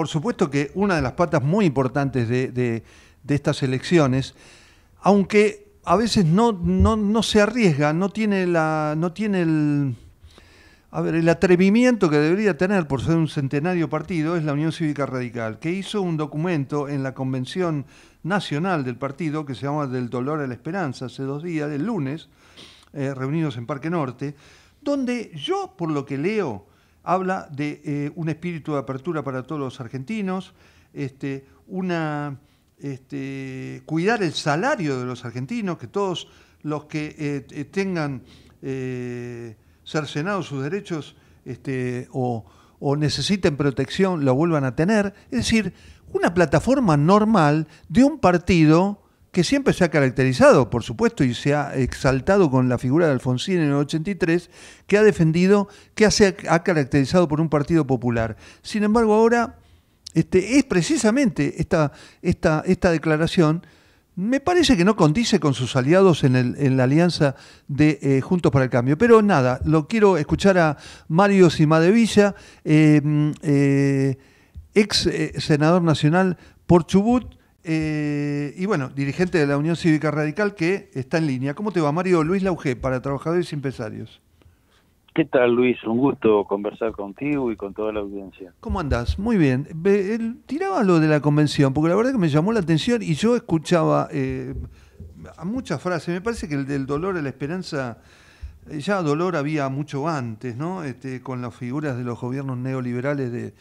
por supuesto que una de las patas muy importantes de, estas elecciones, aunque a veces no, no, se arriesga, no tiene, la, no tiene el, a ver, el atrevimiento que debería tener por ser un centenario partido es la Unión Cívica Radical, que hizo un documento en la convención nacional del partido que se llama Del Dolor a la Esperanza, hace dos días, el lunes, eh, reunidos en Parque Norte, donde yo, por lo que leo, habla de eh, un espíritu de apertura para todos los argentinos, este, este, cuidar el salario de los argentinos, que todos los que eh, tengan cercenados sus derechos este, o necesiten protección lo vuelvan a tener. Es decir, una plataforma normal de un partido que siempre se ha caracterizado, por supuesto, y se ha exaltado con la figura de Alfonsín en el 83, que ha defendido, que se ha caracterizado por un partido popular. Sin embargo, ahora este, es precisamente esta, esta, esta declaración, me parece que no condice con sus aliados en, la alianza de eh, Juntos para el Cambio. Pero nada, lo quiero escuchar a Mario Simadevilla, eh, eh, ex senador nacional por Chubut, eh, y bueno, dirigente de la Unión Cívica Radical que está en línea. ¿Cómo te va, Mario? Luis Lauge, para Trabajadores y Empresarios. ¿Qué tal, Luis? Un gusto conversar contigo y con toda la audiencia. ¿Cómo andás? Muy bien. tiraba lo de la convención, porque la verdad que me llamó la atención y yo escuchaba eh, muchas frases. Me parece que el del dolor a la esperanza, eh, ya dolor había mucho antes, ¿no? Este, con las figuras de los gobiernos neoliberales de,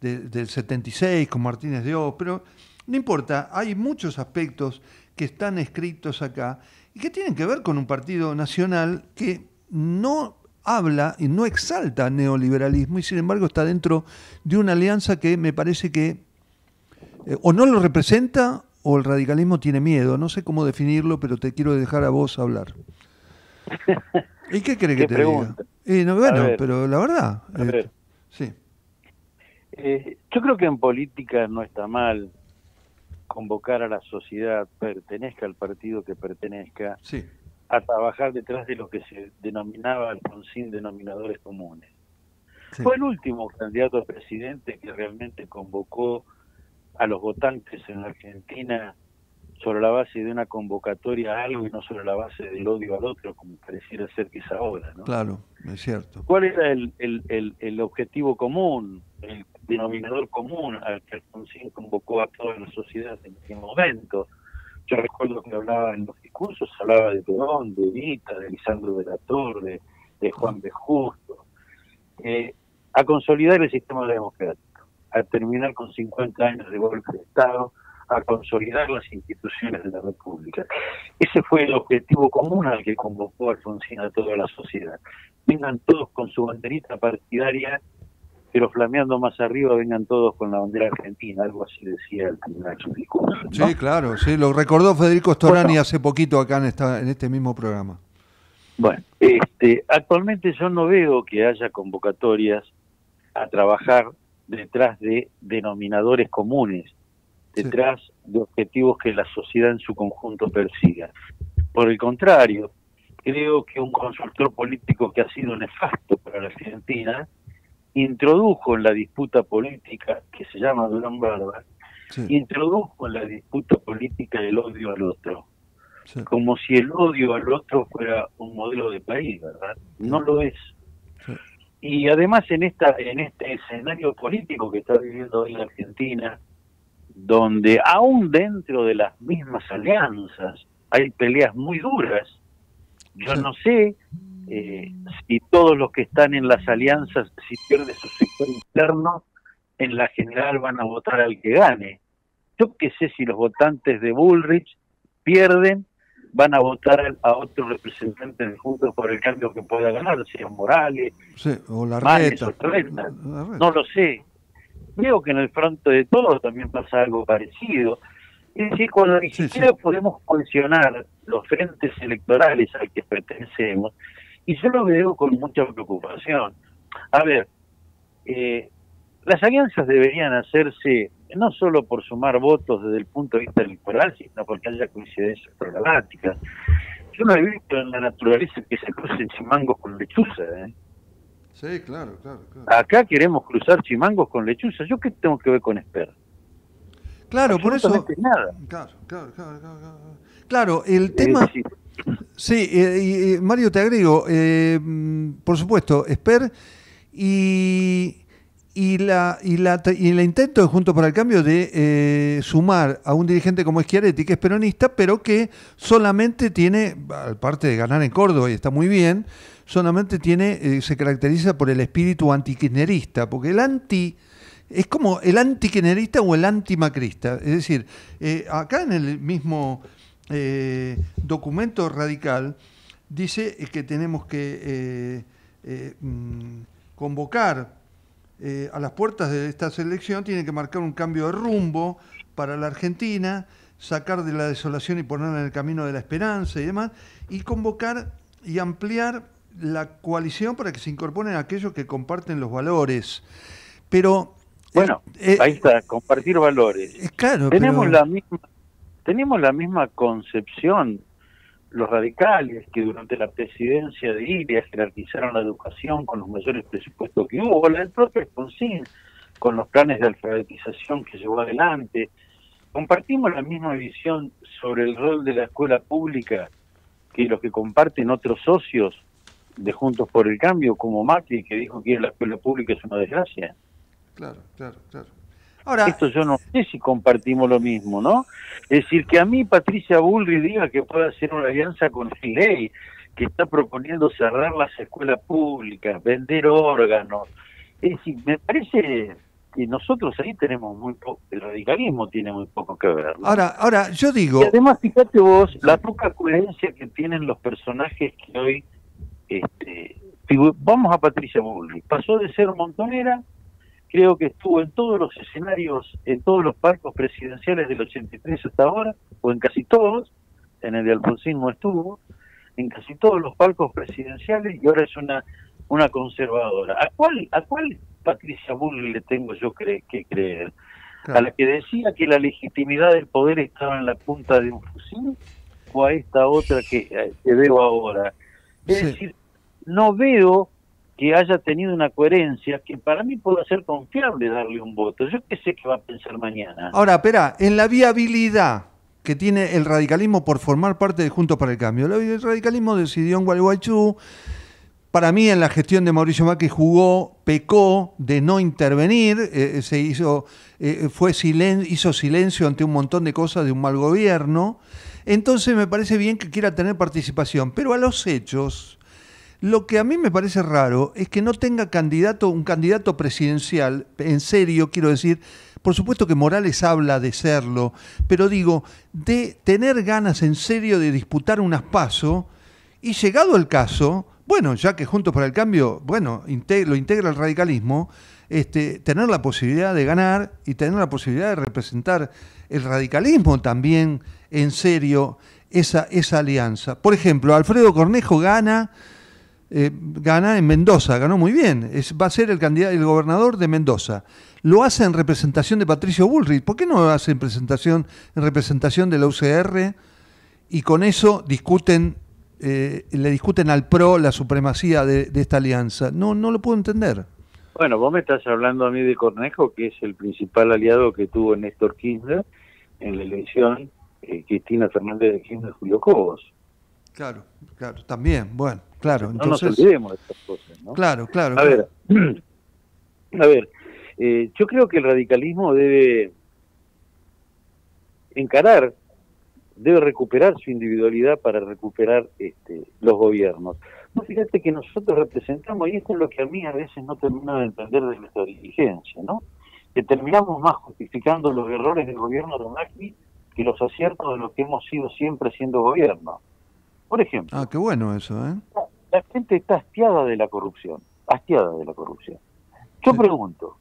del 76, con Martínez de Oz, pero no importa, hay muchos aspectos que están escritos acá y que tienen que ver con un partido nacional que no habla y no exalta neoliberalismo y sin embargo está dentro de una alianza que me parece que eh, o no lo representa o el radicalismo tiene miedo. No sé cómo definirlo, pero te quiero dejar a vos hablar. ¿Y qué crees que te diga? no, bueno, pero la verdad. Eh, sí. Eh, yo creo que en política no está mal convocar a la sociedad, pertenezca al partido que pertenezca, a trabajar detrás de lo que se denominaba Alfonsín denominadores comunes. Fue el último candidato a presidente que realmente convocó a los votantes en la Argentina sobre la base de una convocatoria a algo y no sobre la base del odio al otro, como pareciera ser que es ahora. ¿no? Claro, es cierto. ¿Cuál era el, el, el objetivo común? El denominador común al que Alfonsín convocó a toda la sociedad en ese momento. Yo recuerdo que hablaba en los discursos, hablaba de Perón, de Evita, de Lisandro de la Torre, de Juan de Justo, eh, a consolidar el sistema democrático, a terminar con 50 años de golpe de Estado, a consolidar las instituciones de la República. Ese fue el objetivo común al que convocó Alfonsín a toda la sociedad. Vengan todos con su banderita partidaria pero flameando más arriba vengan todos con la bandera argentina, algo así decía el primer discurso. Sí, claro, sí, lo recordó Federico Storani hace poquito acá en, esta, en este mismo programa. Bueno, este, actualmente yo no veo que haya convocatorias a trabajar detrás de denominadores comunes, detrás de objetivos que la sociedad en su conjunto persiga. Por el contrario, creo que un consultor político que ha sido nefasto para la Argentina introdujo en la disputa política, que se llama Durán Barba, introdujo en la disputa política el odio al otro. Como si el odio al otro fuera un modelo de país, ¿verdad? No lo es. Y además en esta en este escenario político que está viviendo hoy la Argentina, donde aún dentro de las mismas alianzas hay peleas muy duras, yo no sé eh, si todos los que están en las alianzas, si pierde su sector interno, en la general van a votar al que gane. Yo qué sé si los votantes de Bullrich pierden, van a votar a otro representante de Juntos por el Cambio que pueda ganar, sea Morales, o la no lo sé. Veo que en el frente de todos también pasa algo parecido. Es decir, cuando ni siquiera podemos cohesionar los frentes electorales al que pertenecemos, y yo lo veo con mucha preocupación. A ver, eh, las alianzas deberían hacerse no solo por sumar votos desde el punto de vista electoral, sino porque haya coincidencias programáticas. Yo no he visto en la naturaleza que se crucen chimangos con lechuza. ¿eh? Sí, claro, claro, Acá queremos cruzar chimangos con lechuza. ¿Yo qué tengo que ver con Esper? Claro, por eso. Nada. Claro, claro, claro, claro. el tema. Sí, eh, Mario, te agrego, eh, por supuesto, Esper y, y, la, y, la, y el intento de Juntos para el Cambio de eh, sumar a un dirigente como Schiaretti, que es peronista, pero que solamente tiene, aparte de ganar en Córdoba y está muy bien, solamente tiene, se caracteriza por el espíritu antikirchnerista, porque el anti es como el antikirchnerista o el antimacrista. Es decir, acá en el mismo eh, documento radical dice que tenemos que eh, eh, mm, convocar a las puertas de esta selección, tiene que marcar un cambio de rumbo para la Argentina, sacar de la desolación y ponerla en el camino de la esperanza y demás, y convocar y ampliar la coalición para que se incorporen aquellos que comparten los valores. Pero bueno, ahí está, compartir valores. claro, tenemos la misma tenemos la misma concepción los radicales que durante la presidencia de Iria jerarquizaron la educación con los mayores presupuestos que hubo, la del propio Alfonsín con los planes de alfabetización que llevó adelante. Compartimos la misma visión sobre el rol de la escuela pública que los que comparten otros socios de Juntos por el Cambio, como Macri, que dijo que la escuela pública es una desgracia. Claro, claro, claro. Esto yo no sé si compartimos lo mismo, ¿no? Es decir, que a mí Patricia Bullrich diga que puede hacer una alianza con ley, que está proponiendo cerrar las escuelas públicas, vender órganos. Es decir, me parece que nosotros ahí tenemos muy poco, el radicalismo tiene muy poco que ver. Ahora, ahora, yo digo... Y además, fíjate vos, la poca coherencia que tienen los personajes que hoy... Este, vamos a Patricia Bullrich, pasó de ser montonera creo que estuvo en todos los escenarios, en todos los palcos presidenciales del 83 hasta ahora, o en casi todos, en el de Alfonsín no estuvo, en casi todos los palcos presidenciales y ahora es una una conservadora. ¿A cuál, a cuál Patricia Bull le tengo yo que creer? ¿A la que decía que la legitimidad del poder estaba en la punta de un fusil? ¿O a esta otra que, eh, que veo ahora? Es decir, no veo que haya tenido una coherencia que para mí puede ser confiable darle un voto. Yo qué sé qué va a pensar mañana. Ahora, espera, en la viabilidad que tiene el radicalismo por formar parte de Juntos para el Cambio. El radicalismo decidió en Gualeguaychú, para mí en la gestión de Mauricio Macri jugó, pecó de no intervenir, eh, se hizo, eh, fue silen hizo silencio ante un montón de cosas de un mal gobierno. Entonces me parece bien que quiera tener participación, pero a los hechos, lo que a mí me parece raro es que no tenga candidato, un candidato presidencial, en serio, quiero decir, por supuesto que Morales habla de serlo, pero digo, de tener ganas en serio de disputar un aspaso y llegado el caso, bueno, ya que Juntos para el Cambio, bueno, lo integra el radicalismo, este, tener la posibilidad de ganar y tener la posibilidad de representar el radicalismo también en serio esa, esa alianza. Por ejemplo, Alfredo Cornejo gana eh, gana en Mendoza, ganó muy bien. Es, va a ser el candidato, el gobernador de Mendoza. Lo hace en representación de Patricio Bullrich. ¿Por qué no lo hace en, presentación, en representación de la UCR? Y con eso discuten, eh, le discuten al PRO la supremacía de, esta alianza. No, no lo puedo entender. Bueno, vos me estás hablando a mí de Cornejo, que es el principal aliado que tuvo Néstor Kirchner en la elección, eh, Cristina Fernández de Kirchner Julio Cobos. Claro, claro, también, bueno. Claro, no nos olvidemos de estas cosas. ¿no? Claro, claro. A ver, a ver eh, yo creo que el radicalismo debe encarar, debe recuperar su individualidad para recuperar este, los gobiernos. No, fíjate que nosotros representamos, y esto es lo que a mí a veces no termino de entender de nuestra dirigencia, ¿no? Que terminamos más justificando los errores del gobierno de Macri que los aciertos de lo que hemos sido siempre siendo gobierno. Por ejemplo. Ah, qué bueno eso, ¿eh? la gente está hastiada de la corrupción, hastiada de la corrupción. Yo pregunto,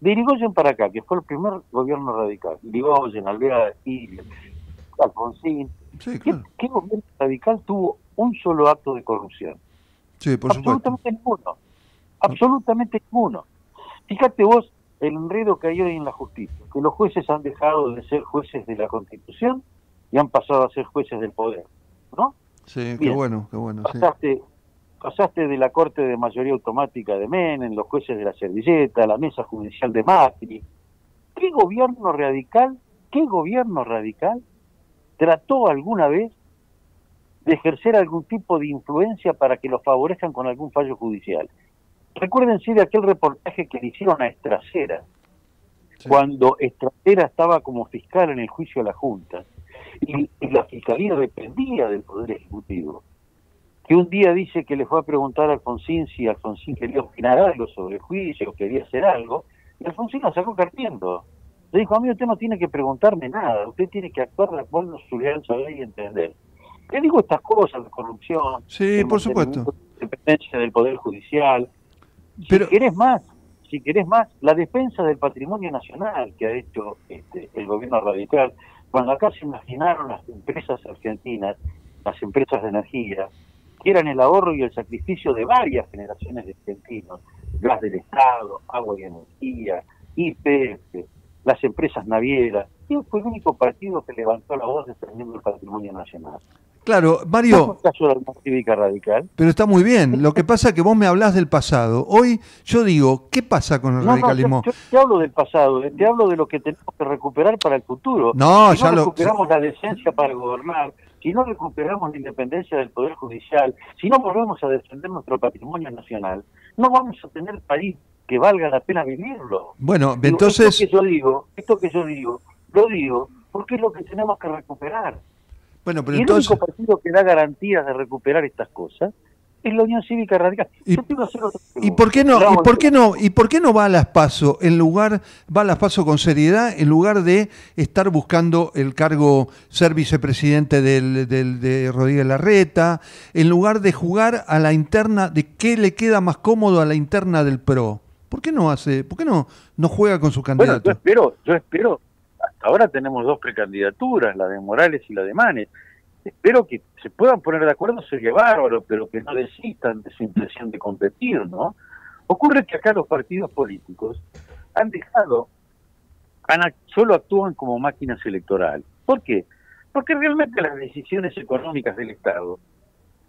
de Irigoyen para acá, que fue el primer gobierno radical, Irigoyen, Alvear y Alfonsín, ¿qué, gobierno radical tuvo un solo acto de corrupción? Sí, por absolutamente ninguno. Absolutamente ninguno. Fíjate vos el enredo que hay hoy en la justicia, que los jueces han dejado de ser jueces de la Constitución y han pasado a ser jueces del poder, ¿no? Sí, qué bueno, qué bueno. Pasaste pasaste de la Corte de Mayoría Automática de Menem, los jueces de la servilleta, la mesa judicial de Macri. ¿Qué gobierno radical, qué gobierno radical trató alguna vez de ejercer algún tipo de influencia para que los favorezcan con algún fallo judicial? Recuérdense de aquel reportaje que le hicieron a Estracera, cuando Estracera estaba como fiscal en el juicio a la Junta, y, la fiscalía dependía del Poder Ejecutivo que un día dice que le fue a preguntar a Alfonsín si Alfonsín quería opinar algo sobre el juicio quería hacer algo, y Alfonsín lo sacó cartiendo. Le dijo, a mí usted no tiene que preguntarme nada, usted tiene que actuar de acuerdo a su leal saber y entender. ¿Qué digo estas cosas, de corrupción, sí, por supuesto. dependencia del Poder Judicial. Pero... Si querés más, si querés más, la defensa del patrimonio nacional que ha hecho este, el gobierno radical, cuando acá se imaginaron las empresas argentinas, las empresas de energía, que eran el ahorro y el sacrificio de varias generaciones de argentinos, gas del Estado, agua y energía, IPF, las empresas navieras. Fue el único partido que levantó la voz defendiendo el patrimonio nacional. Claro, Mario. caso de la cívica radical. Pero está muy bien. Lo que pasa es que vos me hablas del pasado. Hoy yo digo, ¿qué pasa con el radicalismo? yo, te hablo del pasado, eh, te hablo de lo que tenemos que recuperar para el futuro. No, ya no recuperamos la decencia para gobernar, si no recuperamos la independencia del Poder Judicial, si no volvemos a defender nuestro patrimonio nacional, no vamos a tener país que valga la pena vivirlo. Bueno, entonces... Esto que yo digo, esto que yo digo, lo digo porque es lo que tenemos que recuperar. Bueno, pero y entonces... el único partido que da garantías de recuperar estas cosas es la Unión Cívica Radical. Y, ¿Y por qué no? ¿Y por qué no? ¿Y por qué no va a las paso en lugar va a las paso con seriedad en lugar de estar buscando el cargo ser vicepresidente del, del, de Rodríguez Larreta, en lugar de jugar a la interna de qué le queda más cómodo a la interna del PRO? ¿Por qué no hace? ¿Por qué no no juega con su candidato? Bueno, yo espero, yo espero. Ahora tenemos dos precandidaturas, la de Morales y la de Manes espero que se puedan poner de acuerdo, sería bárbaro, pero que no desistan de su intención de competir, ¿no? Ocurre que acá los partidos políticos han dejado, solo actúan como máquinas electorales. ¿Por qué? Porque realmente las decisiones económicas del Estado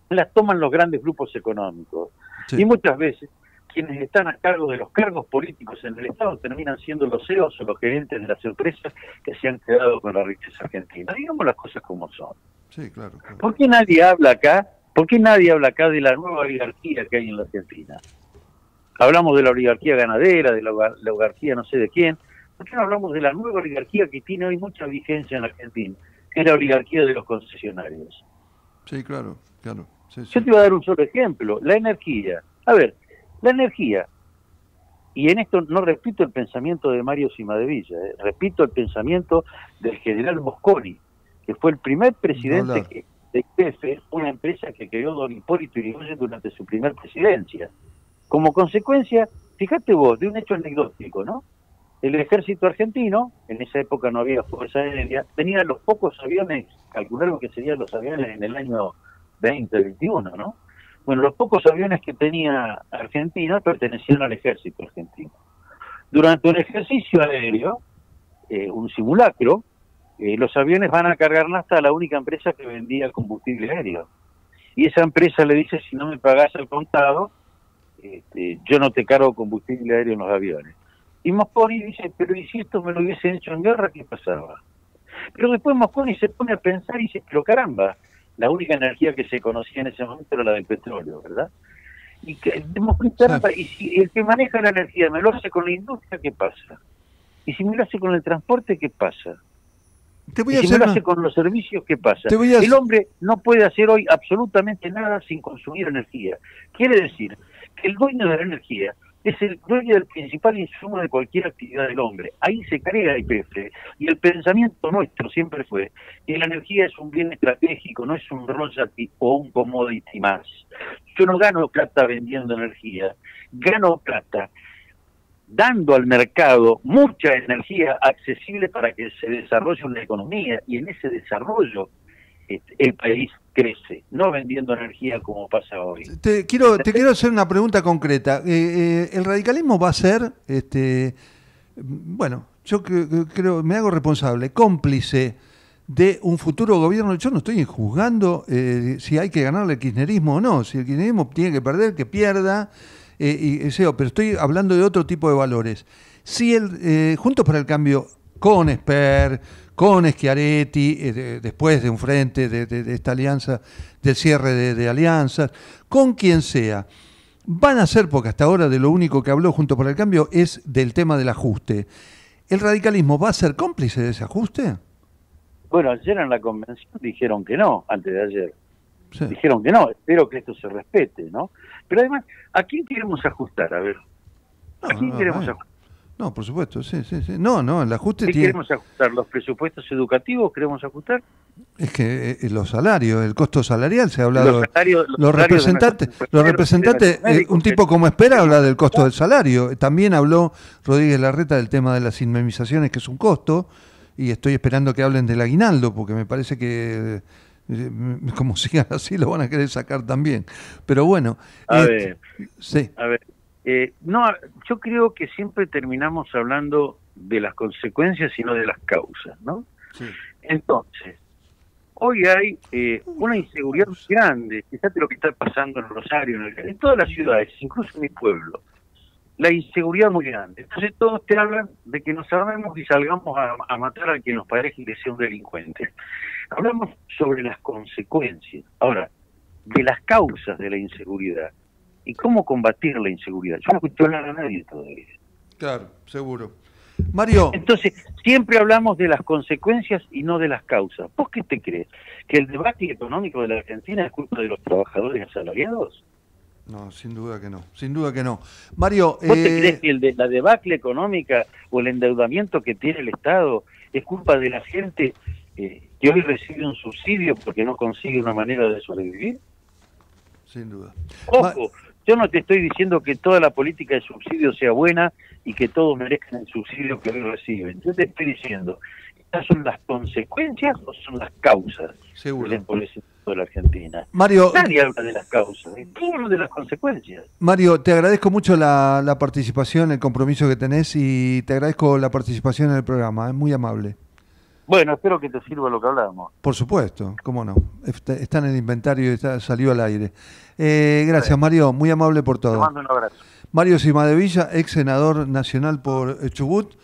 las toman los grandes grupos económicos. Y muchas veces quienes están a cargo de los cargos políticos en el Estado terminan siendo los CEOs o los gerentes de las empresas que se han quedado con la riqueza argentina. Digamos las cosas como son. Sí, claro, ¿Por qué nadie habla acá? ¿Por qué nadie habla acá de la nueva oligarquía que hay en la Argentina? Hablamos de la oligarquía ganadera, de la, oligarquía no sé de quién. ¿Por qué no hablamos de la nueva oligarquía que tiene hoy mucha vigencia en la Argentina? Que es la oligarquía de los concesionarios. Sí, claro, claro. Yo te voy a dar un solo ejemplo. La energía. A ver, la energía, y en esto no repito el pensamiento de Mario Simadevilla, eh, repito el pensamiento del general Mosconi, que fue el primer presidente de IPF, una empresa que creó don Hipólito Yrigoyen durante su primer presidencia. Como consecuencia, fíjate vos, de un hecho anecdótico, ¿no? El ejército argentino, en esa época no había fuerza aérea, tenía los pocos aviones, calcularon que serían los aviones en el año 2021, ¿no? Bueno, los pocos aviones que tenía Argentina pertenecían al ejército argentino. Durante un ejercicio aéreo, eh, un simulacro, eh, los aviones van a cargar nafta a la única empresa que vendía combustible aéreo. Y esa empresa le dice, si no me pagas el contado, este, yo no te cargo combustible aéreo en los aviones. Y Mosconi dice, pero ¿y si esto me lo hubiesen hecho en guerra, qué pasaba? Pero después Mosconi se pone a pensar y dice, pero caramba, la única energía que se conocía en ese momento era la del petróleo, ¿verdad? Y, que, y si el que maneja la energía me lo hace con la industria, ¿qué pasa? Y si me lo hace con el transporte, ¿qué pasa? Te voy a y si me lo hace con los servicios, ¿qué pasa? El hombre no puede hacer hoy absolutamente nada sin consumir energía. Quiere decir que el dueño de la energía es el dueño del principal insumo de cualquier actividad del hombre. Ahí se crea IPF. Y el pensamiento nuestro siempre fue que la energía es un bien estratégico, no es un royalty o un commodity más. Yo no gano plata vendiendo energía, gano plata dando al mercado mucha energía accesible para que se desarrolle una economía y en ese desarrollo el país crece, no vendiendo energía como pasa hoy. Te quiero, te quiero hacer una pregunta concreta. Eh, eh, ¿El radicalismo va a ser, este, bueno, yo creo, me hago responsable, cómplice de un futuro gobierno. Yo no estoy juzgando eh, si hay que ganarle el kirchnerismo o no. Si el kirchnerismo tiene que perder, que pierda. Y, pero estoy hablando de otro tipo de valores. Si el Juntos para el Cambio, con Esper, con Schiaretti, después de un frente de, esta alianza, del cierre de, alianzas, con quien sea, van a ser, porque hasta ahora de lo único que habló Juntos para el Cambio es del tema del ajuste. ¿El radicalismo va a ser cómplice de ese ajuste? Bueno, ayer en la convención dijeron que no, antes de ayer. Dijeron que no, espero que esto se respete, ¿no? Pero además, ¿a quién queremos ajustar? A ver, ¿a quién queremos ajustar? No, por supuesto, sí, sí, sí. No, no, el ajuste ¿Qué queremos ajustar? ¿Los presupuestos educativos queremos ajustar? Es que eh, los salarios, el costo salarial se ha hablado. Los, representantes, los representantes, eh, un tipo como espera habla del costo del salario. También habló Rodríguez Larreta del tema de las indemnizaciones, que es un costo y estoy esperando que hablen del aguinaldo, porque me parece que eh, como sigan así lo van a querer sacar también. Pero bueno. A ver, sí. a ver eh, no, yo creo que siempre terminamos hablando de las consecuencias y no de las causas, ¿no? Entonces, hoy hay eh, una inseguridad muy grande. Fíjate lo que está pasando en Rosario, en, en todas las ciudades, incluso en mi pueblo la inseguridad muy grande. Entonces todos te hablan de que nos armemos y salgamos a, matar a quien nos parece que sea un delincuente. Hablamos sobre las consecuencias. Ahora, de las causas de la inseguridad y cómo combatir la inseguridad. Yo no escucho hablar a nadie todavía. Claro, seguro. Mario. Entonces, siempre hablamos de las consecuencias y no de las causas. ¿Vos qué te crees? ¿Que el debate económico de la Argentina es culpa de los trabajadores asalariados? No, sin duda que no, sin duda que no. Mario, ¿vos te eh, crees que el de, la debacle económica o el endeudamiento que tiene el Estado es culpa de la gente eh, que hoy recibe un subsidio porque no consigue una manera de sobrevivir? Sin duda. Ojo, yo no te estoy diciendo que toda la política de subsidio sea buena y que todos merezcan el subsidio que hoy reciben. Yo te estoy diciendo, ¿estas son las consecuencias o son las causas Seguro. del empobrecimiento? de la Argentina. Mario, Nadie habla de las causas, todo de las consecuencias. Mario, te agradezco mucho la, participación, el compromiso que tenés y te agradezco la participación en el programa, es muy amable. Bueno, espero que te sirva lo que hablábamos. Por supuesto, cómo no. Está, en el inventario y salió al aire. Eh, gracias, Mario, muy amable por todo. Te mando un abrazo. Mario Simadevilla, ex senador nacional por Chubut.